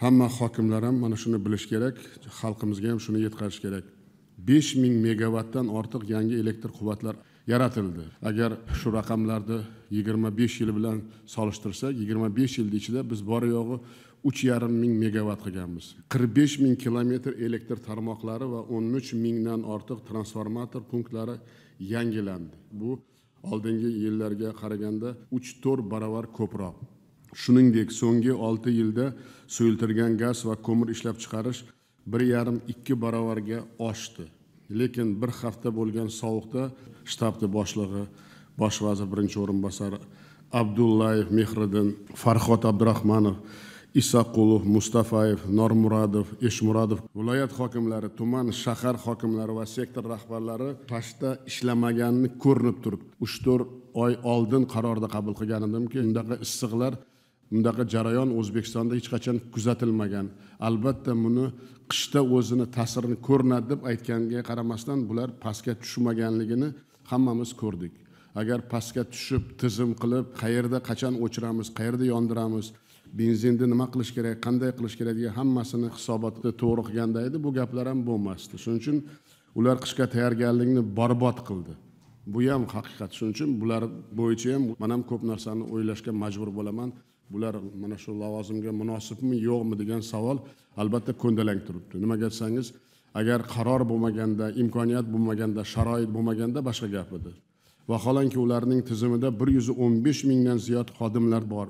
hamma hokimlar ham mana shuni bilish kerak xalqimizga ham shuni yetkazish kerak. Besh ming megavatdan ortiq yangi elektr quvvatlar yaratildi. Agar shu raqamlarni yigirma besh yil bilan solishtirsak yigirma besh yilni ichida biz bor yo'g'i uch yarim ming megavat qilganmiz. qirq besh ming kilometr elektr tarmoqlari va o'n uch mingdan ortiq transformator punktlari yangilandi. Bu oldingi yillarga qaraganda uch to'rt baravar ko'proq. Shuningdek so'nggi olti yilda suyultirgan gaz va ko'mir ishlab chiqarish bir yarim ikki barobarga oshdi. Lekin bir hafta bo'lgan sovuqda shtabni boshlig'i bosh vazir birinchi o'rinbosari abdullayev mehriddin farhod abdurahmanov isaqulov mustafayev normurodov eshmurodov viloyat hokimlari tuman shahar hokimlari va sektor rahbarlari pashta ishlamaganini ko'rinib turibdi. Uch to'rt oy oldin qarorda qabul qilgan edimki undaqa issiqlar bundaqa jarayon o'zbekistonda hech qachon kuzatilmagan. Albatta buni qishda o'zini ta'sirini ko'rinadi deb aytganiga qaramasdan bular pastga tushmaganligini hammamiz ko'rdik. Agar pastga tushib tizim qilib qayerda qachon o'chiramiz qayerda yondiramiz benzinni nima qilish kerak qanday qilish kerak degan hammasini hisobotda to'g'ri qilganda edi bu gaplar ham bo'lmasdi. Shuning uchun ular qishga tayyorgarlikni barbod qildi. Bu ham haqiqat. Shuning uchun bular bo'yicha ham man ham ko'p narsani o'ylashga majbur bo'laman. Bular mana shu lavozimga munosibmi yo'qmi degan savol albatta ko'ndalang turibdi. Nimaga desangiz agar qaror bo'lmaganda imkoniyat bo'lmaganda sharoit bo'lmaganda boshqa gap edi. Vaholanki ularning tizimida bir yuz o'n besh mingdan ziyod xodimlar bor.